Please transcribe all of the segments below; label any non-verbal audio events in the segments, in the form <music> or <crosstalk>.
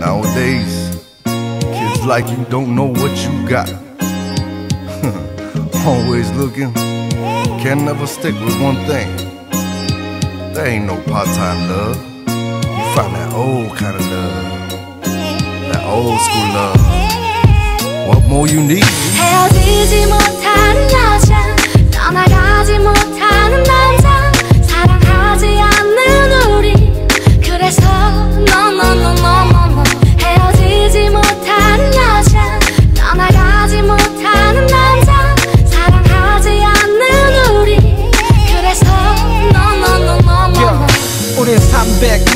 Nowadays, kids like you don't know what you got. <laughs> Always looking, can never stick with one thing. There ain't no part-time love. You find that old kind of love, that old school love. What more you need? 헤어지지 못하는 여자 떠나가지 못하는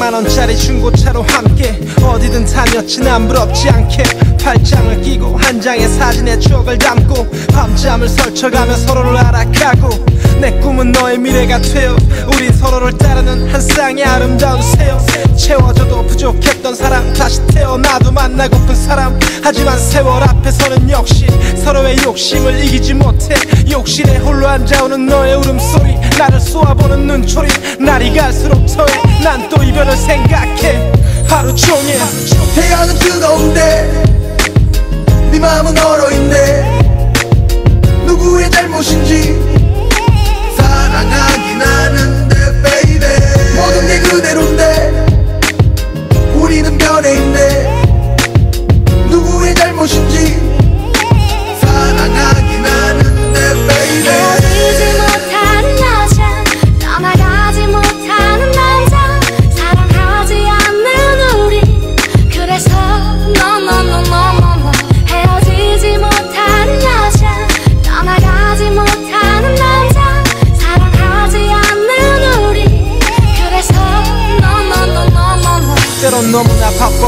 300만원짜리 중고차로 함께 어디든 다녔지 난 부럽지 않게 팔짱을 끼고 한 장의 사진에 추억을 담고 밤잠을 설쳐가며 서로를 알아가고 내 꿈은 너의 미래가 되어 우린 서로를 따르는 한 쌍의 아름다운 새요 채워져도 부족했던 사람 다시 태어나도 만나고픈 사람. 하지만 세월 앞에서는 역시 서로의 욕심을 이기지 못해 욕실에 홀로 앉아오는 너의 울음소리 나를 쏘아보는 눈초리. 날이 갈수록 더해. 난 또 이별을 생각해. 하루 종일. 태양은 뜨거운데 네 마음은 얼어있네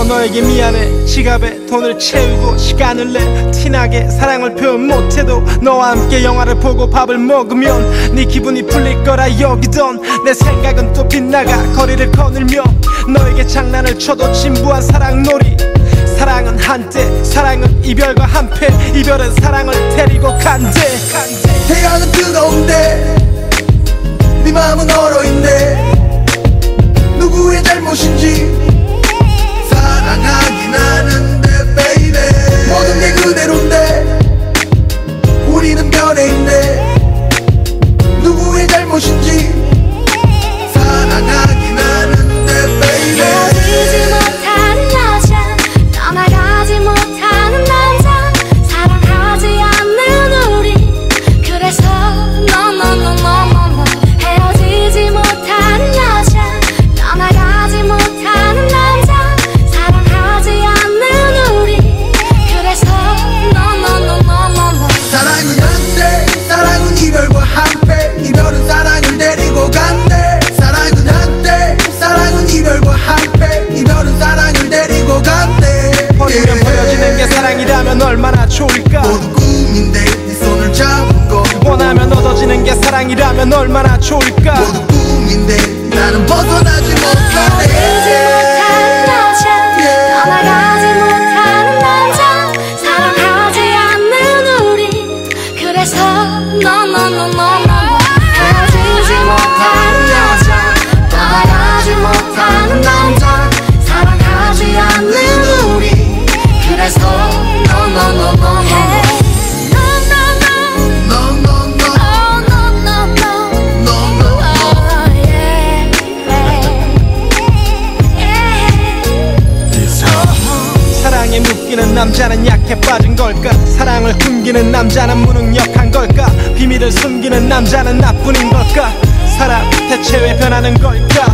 너에게 미안해. 지갑에 돈을 채우고 시간을 내. 티나게 사랑을 표현 못해도 너와 함께 영화를 보고 밥을 먹으면 네 기분이 풀릴 거라 여기던 내 생각은 또 빗나가 거리를 거닐며 너에게 장난을 쳐도 진부한 사랑놀이. 사랑은 한때 사랑은 이별과 한패. 이별은 사랑을 데리고 간대. 태양은 뜨거운데 네 마음은 얼어있네. 누구의 잘못인지 na na 얼마나 좋을까 남자는 약해 빠진 걸까? 사랑을 숨기는 남자는 무능력한 걸까? 비밀을 숨기는 남자는 나뿐인 걸까? 사랑 대체 왜 변하는 걸까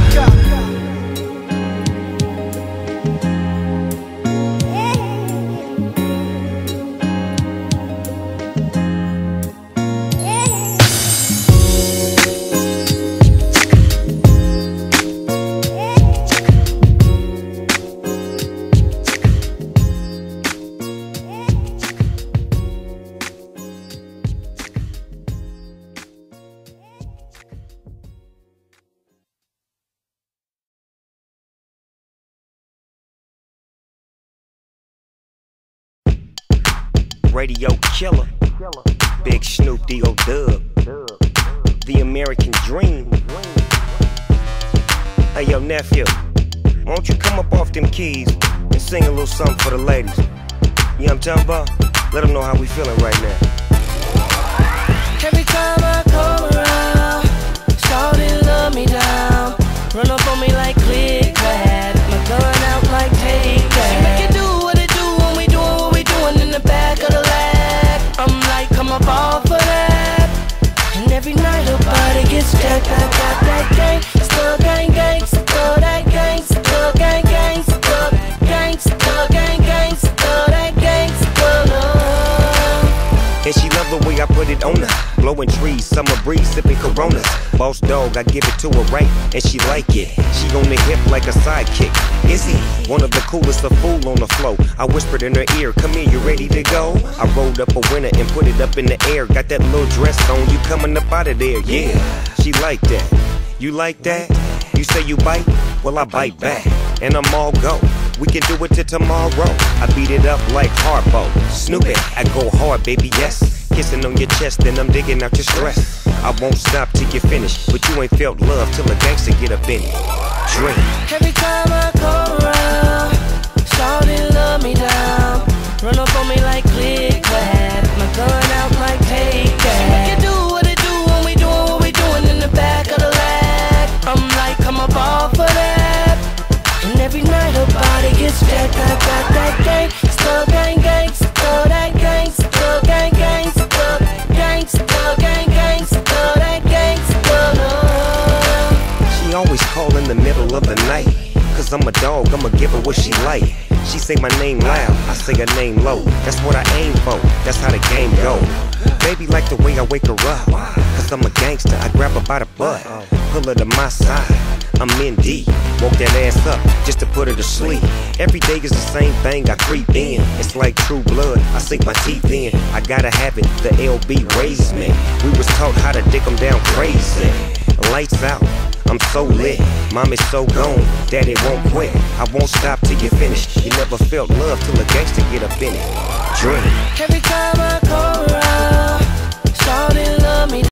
Radio Killer, Big Snoop D.O. Dub, The American Dream. Hey, yo, nephew, won't you come up off them keys and sing a little something for the ladies. You know what I'm talking about? Let them know how we feeling right now. Every time I the way I put it on her. Blowing trees, summer breeze, sipping coronas. Boss dog, I give it to her right, and she like it. She on the hip like a sidekick. Is he one of the coolest, a fool on the flow? I whispered in her ear, Come here, you ready to go? I rolled up a winner and put it up in the air. Got that little dress on, you coming up out of there, yeah. She like that. You like that? You say you bite? Well, I bite back, and I'm all go. We can do it till tomorrow. I beat it up like Harpo. Snoop it, I go hard, baby, yes. Kissing on your chest, then I'm digging out your stress. I won't stop till you finish, but you ain't felt love till a gangster get up in it. Drink. Every time I jacked. I got that gang, still gang gang, still that gang, still gang gang, still gang, still gang gang, still that gang, still. She always call in the middle of the night. Cause I'm a dog, I'ma give her what she like. She say my name loud, I say her name low. That's what I aim for, that's how the game go. Baby like the way I wake her up. Cause I'm a gangster, I grab her by the butt. Pull her to my side, I'm in deep. Woke that ass up just to put her to sleep. Every day is the same thing, I creep in. It's like true blood, I sink my teeth in. I gotta have it, the LB raised me. We was taught how to dick 'em down crazy. Lights out. I'm so lit, mommy's so gone, daddy won't quit. I won't stop till you finish. You never felt love till a gangster get up in it. Drink. Every time I come around.